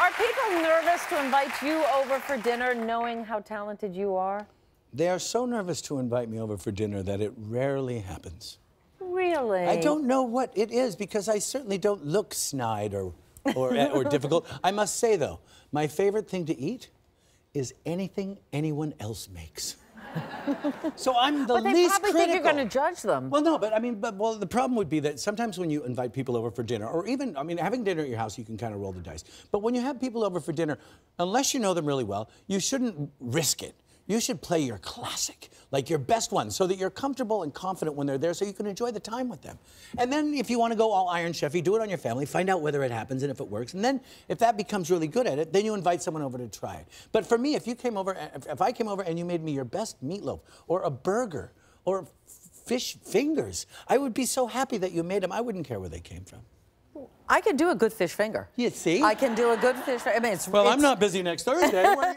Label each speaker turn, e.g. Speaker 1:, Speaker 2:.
Speaker 1: Are people nervous to invite you over for dinner knowing how talented you are?
Speaker 2: They are so nervous to invite me over for dinner that it rarely happens.
Speaker 1: Really?
Speaker 2: I don't know what it is because I certainly don't look snide or, or, eh, or difficult. I must say, though, my favorite thing to eat is anything anyone else makes. so I'm the least critical.
Speaker 1: But they probably
Speaker 2: critical.
Speaker 1: think you're going to judge them.
Speaker 2: Well, no, but I mean, but well, the problem would be that sometimes when you invite people over for dinner, or even, I mean, having dinner at your house, you can kind of roll the dice. But when you have people over for dinner, unless you know them really well, you shouldn't risk it. You should play your classic, like your best one, so that you're comfortable and confident when they're there, so you can enjoy the time with them. And then, if you want to go all Iron Chefy, do it on your family. Find out whether it happens and if it works. And then, if that becomes really good at it, then you invite someone over to try it. But for me, if you came over, if, I came over and you made me your best meatloaf or a burger or fish fingers, I would be so happy that you made them. I wouldn't care where they came from.
Speaker 1: I can do a good fish finger.
Speaker 2: You see?
Speaker 1: I can do a good fish finger. I mean, it's
Speaker 2: Well, I'm not busy next Thursday. You-